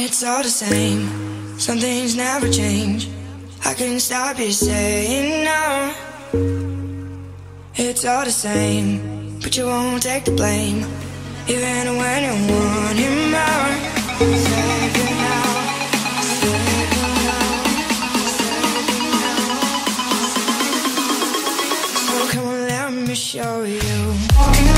It's all the same. Some things never change. I couldn't stop you saying no. It's all the same, but you won't take the blame. Even when you want him more. Save now. Save now. Save now. So come on, let me show you.